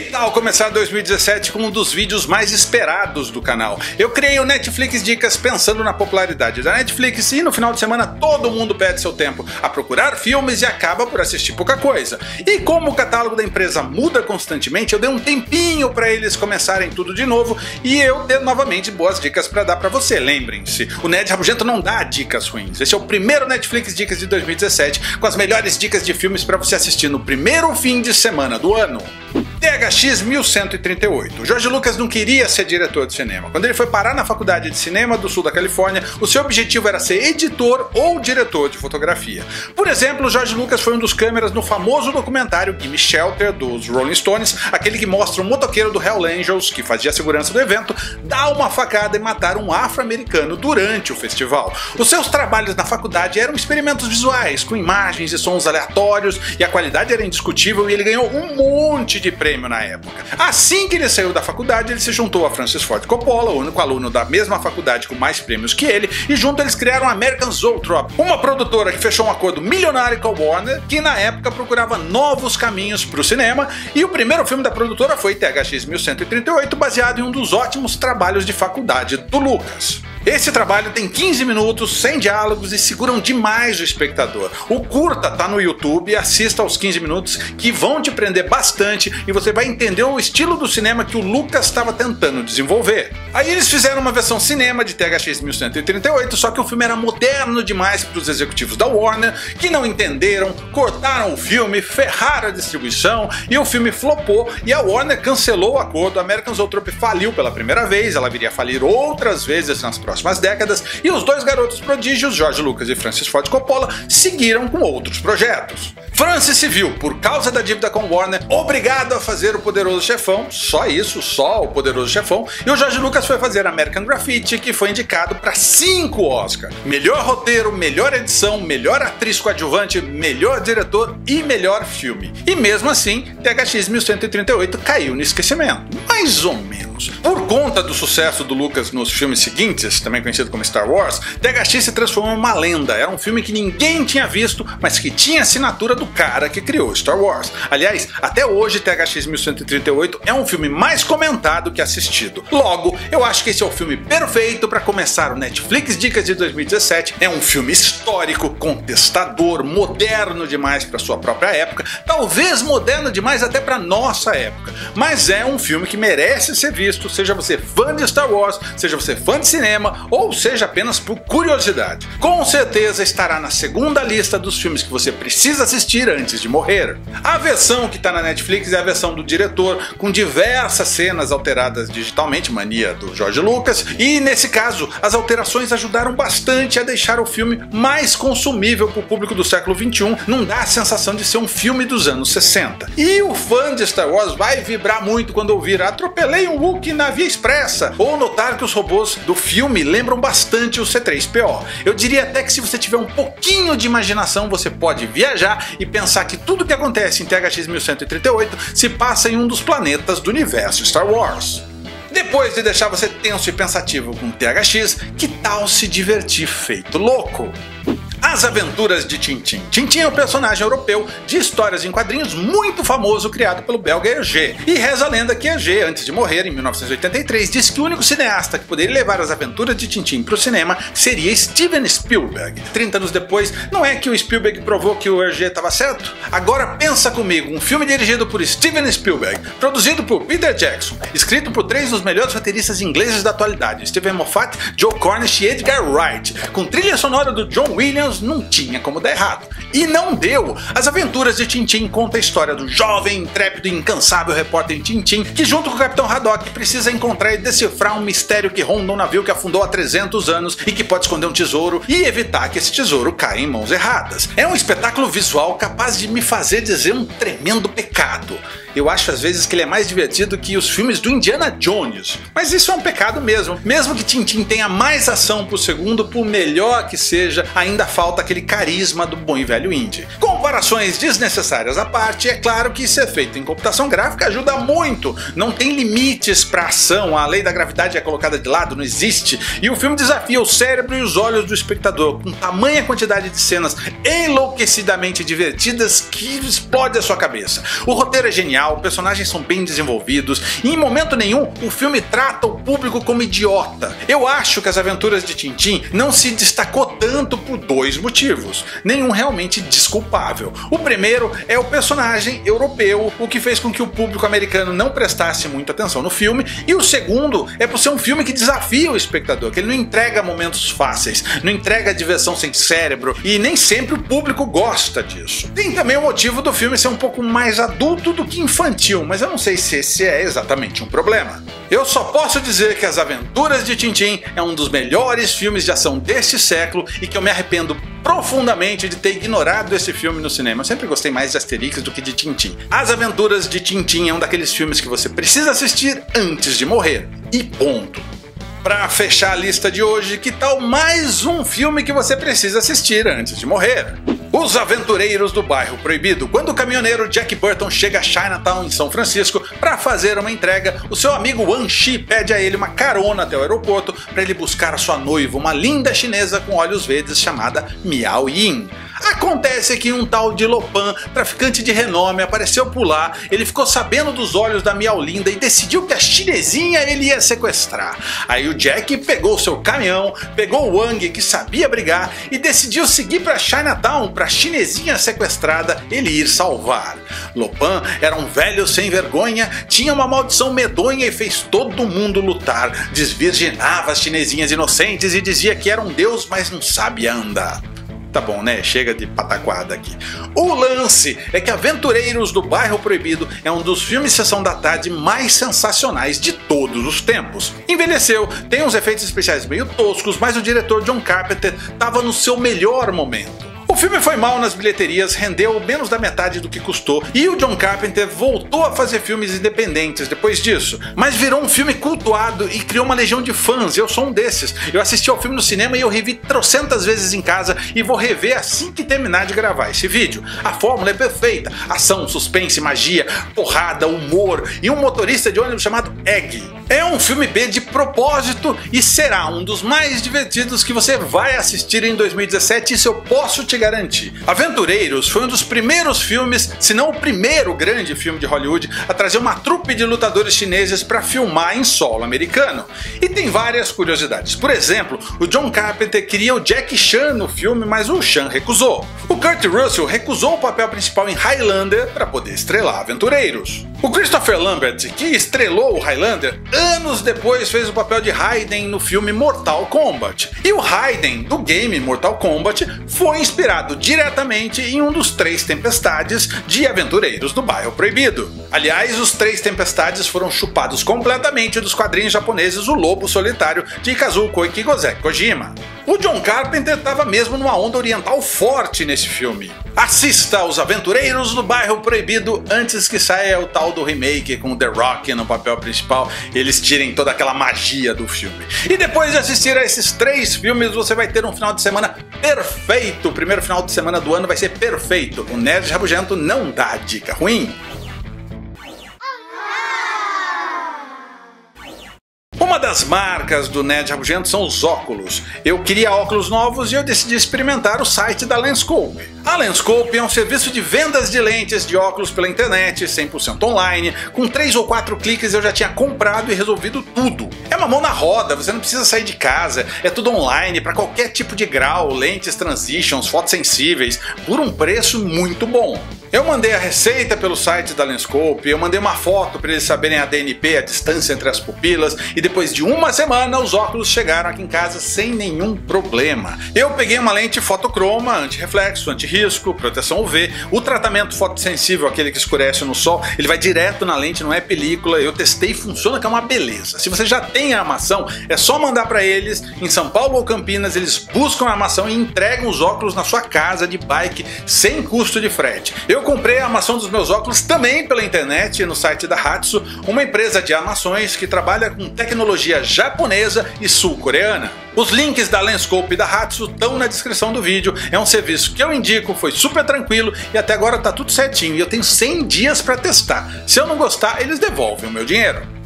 Que tal começar 2017 com um dos vídeos mais esperados do canal? Eu criei o Netflix Dicas pensando na popularidade da Netflix e no final de semana todo mundo perde seu tempo a procurar filmes e acaba por assistir pouca coisa. E como o catálogo da empresa muda constantemente, eu dei um tempinho para eles começarem tudo de novo e eu dei novamente boas dicas para dar para você. Lembrem-se, o Ned Rabugento não dá dicas ruins. Esse é o primeiro Netflix Dicas de 2017 com as melhores dicas de filmes para você assistir no primeiro fim de semana do ano. THX 1138. Jorge Lucas não queria ser diretor de cinema. Quando ele foi parar na Faculdade de Cinema do Sul da Califórnia, o seu objetivo era ser editor ou diretor de fotografia. Por exemplo, Jorge Lucas foi um dos câmeras no famoso documentário Gimme Shelter dos Rolling Stones, aquele que mostra um motoqueiro do Hell Angels, que fazia a segurança do evento, dar uma facada e matar um afro-americano durante o festival. Os seus trabalhos na faculdade eram experimentos visuais, com imagens e sons aleatórios, e a qualidade era indiscutível e ele ganhou um monte de prêmios prêmio na época. Assim que ele saiu da faculdade, ele se juntou a Francis Ford Coppola, o único aluno da mesma faculdade com mais prêmios que ele, e junto eles criaram a American Zoetrope, uma produtora que fechou um acordo milionário com a Warner, que na época procurava novos caminhos para o cinema, e o primeiro filme da produtora foi THX 1138, baseado em um dos ótimos trabalhos de faculdade do Lucas. Esse trabalho tem 15 minutos, sem diálogos e seguram demais o espectador. O curta tá no YouTube, assista aos 15 minutos que vão te prender bastante e você vai entender o estilo do cinema que o Lucas estava tentando desenvolver. Aí eles fizeram uma versão cinema de THX 1138, só que o filme era moderno demais para os executivos da Warner, que não entenderam, cortaram o filme, ferraram a distribuição e o filme flopou e a Warner cancelou o acordo. A American Zoetrope faliu pela primeira vez, ela viria a falir outras vezes nas próximas décadas, e os dois garotos prodígios, George Lucas e Francis Ford Coppola, seguiram com outros projetos. Francis se viu, por causa da dívida com Warner, obrigado a fazer o Poderoso Chefão, só isso, só o Poderoso Chefão, e o George Lucas foi fazer American Graffiti, que foi indicado para cinco Oscars: melhor roteiro, melhor edição, melhor atriz coadjuvante, melhor diretor e melhor filme. E mesmo assim, THX 1138 caiu no esquecimento, mais ou menos. Por conta do sucesso do Lucas nos filmes seguintes, também conhecido como Star Wars, THX se transformou em uma lenda. Era um filme que ninguém tinha visto, mas que tinha assinatura do cara que criou Star Wars. Aliás, até hoje THX 1138 é um filme mais comentado que assistido. Logo, eu acho que esse é o filme perfeito para começar o Netflix Dicas de 2017. É um filme histórico, contestador, moderno demais para sua própria época, talvez moderno demais até para nossa época. Mas é um filme que merece ser visto, seja você fã de Star Wars, seja você fã de cinema ou seja apenas por curiosidade. Com certeza estará na segunda lista dos filmes que você precisa assistir antes de morrer. A versão que está na Netflix é a versão do diretor, com diversas cenas alteradas digitalmente, mania do George Lucas, e nesse caso as alterações ajudaram bastante a deixar o filme mais consumível para o público do século 21, não dá a sensação de ser um filme dos anos 60. E o fã de Star Wars vai vibrar muito quando ouvir atropelei um Wookiee na via expressa, ou notar que os robôs do filme me lembram bastante o C3PO. Eu diria até que se você tiver um pouquinho de imaginação, você pode viajar e pensar que tudo que acontece em THX 1138 se passa em um dos planetas do universo Star Wars. Depois de deixar você tenso e pensativo com THX, que tal se divertir feito louco? As Aventuras de Tintin. Tintin é um personagem europeu de histórias em quadrinhos muito famoso criado pelo belga Hergé. E reza a lenda que Hergé, antes de morrer em 1983, disse que o único cineasta que poderia levar as aventuras de Tintin para o cinema seria Steven Spielberg. 30 anos depois, não é que o Spielberg provou que o Hergé estava certo? Agora pensa comigo, um filme dirigido por Steven Spielberg, produzido por Peter Jackson, escrito por três dos melhores roteiristas ingleses da atualidade, Steven Moffat, Joe Cornish e Edgar Wright, com trilha sonora do John Williams não tinha como dar errado. E não deu! As Aventuras de Tintin conta a história do jovem, intrépido e incansável repórter Tintin, que junto com o Capitão Haddock precisa encontrar e decifrar um mistério que ronda um navio que afundou há 300 anos e que pode esconder um tesouro e evitar que esse tesouro caia em mãos erradas. É um espetáculo visual capaz de me fazer dizer um tremendo pecado eu acho às vezes que ele é mais divertido que os filmes do Indiana Jones. Mas isso é um pecado mesmo. Mesmo que Tintin tenha mais ação por segundo, por melhor que seja, ainda falta aquele carisma do bom e velho indie. Comparações desnecessárias à parte, é claro que ser feito em computação gráfica ajuda muito. Não tem limites para ação, a lei da gravidade é colocada de lado, não existe. E o filme desafia o cérebro e os olhos do espectador com tamanha quantidade de cenas enlouquecidamente divertidas que explode a sua cabeça. O roteiro é genial, personagens são bem desenvolvidos e em momento nenhum o filme trata o público como idiota. Eu acho que as aventuras de Tintin não se destacou tanto por dois motivos, nenhum realmente desculpável. O primeiro é o personagem europeu, o que fez com que o público americano não prestasse muita atenção no filme, e o segundo é por ser um filme que desafia o espectador, que ele não entrega momentos fáceis, não entrega diversão sem cérebro, e nem sempre o público gosta disso. Tem também o motivo do filme ser um pouco mais adulto do que infantil, mas eu não sei se esse é exatamente um problema. Eu só posso dizer que As Aventuras de Tintin é um dos melhores filmes de ação deste século e que eu me arrependo profundamente de ter ignorado esse filme no cinema. Eu sempre gostei mais de Asterix do que de Tintin. As Aventuras de Tintin é um daqueles filmes que você precisa assistir antes de morrer. E ponto. Para fechar a lista de hoje, que tal mais um filme que você precisa assistir antes de morrer? Os Aventureiros do Bairro Proibido. Quando o caminhoneiro Jack Burton chega a Chinatown em São Francisco para fazer uma entrega, o seu amigo Wan Shi pede a ele uma carona até o aeroporto para ele buscar a sua noiva, uma linda chinesa com olhos verdes chamada Miao Yin. Acontece que um tal de Lopan, traficante de renome, apareceu por lá, ele ficou sabendo dos olhos da Miaulinda e decidiu que a chinesinha ele ia sequestrar. Aí o Jack pegou seu caminhão, pegou o Wang que sabia brigar e decidiu seguir para Chinatown para a chinesinha sequestrada ele ir salvar. Lopan era um velho sem vergonha, tinha uma maldição medonha e fez todo mundo lutar, desvirginava as chinesinhas inocentes e dizia que era um deus mas não sabia andar. Tá bom, né? Chega de pataquada aqui. O lance é que Aventureiros do Bairro Proibido é um dos filmes Sessão da Tarde mais sensacionais de todos os tempos. Envelheceu, tem uns efeitos especiais meio toscos, mas o diretor John Carpenter estava no seu melhor momento. Filme foi mal nas bilheterias, rendeu menos da metade do que custou, e o John Carpenter voltou a fazer filmes independentes depois disso, mas virou um filme cultuado e criou uma legião de fãs, eu sou um desses. Eu assisti ao filme no cinema e eu revi trocentas vezes em casa e vou rever assim que terminar de gravar esse vídeo. A fórmula é perfeita, ação, suspense, magia, porrada, humor e um motorista de ônibus chamado Egg. É um filme B de propósito e será um dos mais divertidos que você vai assistir em 2017, isso eu posso te garantir. Aventureiros foi um dos primeiros filmes, se não o primeiro grande filme de Hollywood, a trazer uma trupe de lutadores chineses para filmar em solo americano. E tem várias curiosidades. Por exemplo, o John Carpenter queria o Jack Chan no filme, mas o Chan recusou. O Kurt Russell recusou o papel principal em Highlander para poder estrelar Aventureiros. O Christopher Lambert, que estrelou o Highlander, anos depois fez o papel de Raiden no filme Mortal Kombat. E o Raiden do game Mortal Kombat foi inspirado diretamente em um dos três tempestades de aventureiros do bairro proibido. Aliás, os três tempestades foram chupados completamente dos quadrinhos japoneses O Lobo Solitário de Kazuko Ikigozeki Kojima. O John Carpenter estava mesmo numa onda oriental forte nesse filme. Assista aos Aventureiros do Bairro Proibido antes que saia o tal do remake com The Rock no papel principal eles tirem toda aquela magia do filme. E depois de assistir a esses três filmes, você vai ter um final de semana perfeito. O primeiro final de semana do ano vai ser perfeito. O Nerd Rabugento não dá dica ruim. Das marcas do Nerd Rabugento são os óculos. Eu queria óculos novos e eu decidi experimentar o site da Lenscope. A Lenscope é um serviço de vendas de lentes de óculos pela internet, 100% online. Com 3 ou 4 cliques eu já tinha comprado e resolvido tudo. É uma mão na roda, você não precisa sair de casa, é tudo online para qualquer tipo de grau, lentes transitions, fotos sensíveis, por um preço muito bom. Eu mandei a receita pelo site da Lenscope, eu mandei uma foto para eles saberem a DNP, a distância entre as pupilas, e depois de uma semana os óculos chegaram aqui em casa sem nenhum problema. Eu peguei uma lente fotocroma, anti-reflexo, anti-risco, proteção UV, o tratamento fotossensível, aquele que escurece no sol, ele vai direto na lente, não é película, eu testei e funciona que é uma beleza. Se você já tem a armação, é só mandar para eles, em São Paulo ou Campinas, eles buscam a armação e entregam os óculos na sua casa de bike sem custo de frete. Eu Eu comprei a armação dos meus óculos também pela internet no site da Hatsu, uma empresa de armações que trabalha com tecnologia japonesa e sul-coreana. Os links da Lenscope e da Hatsu estão na descrição do vídeo, é um serviço que eu indico, foi super tranquilo e até agora tá tudo certinho e eu tenho 100 dias para testar. Se eu não gostar, eles devolvem o meu dinheiro.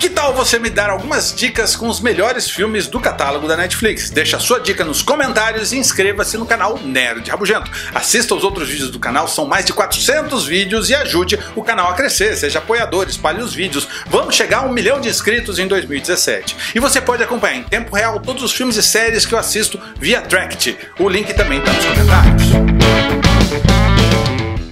Que tal você me dar algumas dicas com os melhores filmes do catálogo da Netflix? Deixa a sua dica nos comentários e inscreva-se no canal Nerd Rabugento. Assista os outros vídeos do canal, são mais de 400 vídeos e ajude o canal a crescer. Seja apoiador, espalhe os vídeos. Vamos chegar a um milhão de inscritos em 2017. E você pode acompanhar em tempo real todos os filmes e séries que eu assisto via Tract. O link também está nos comentários.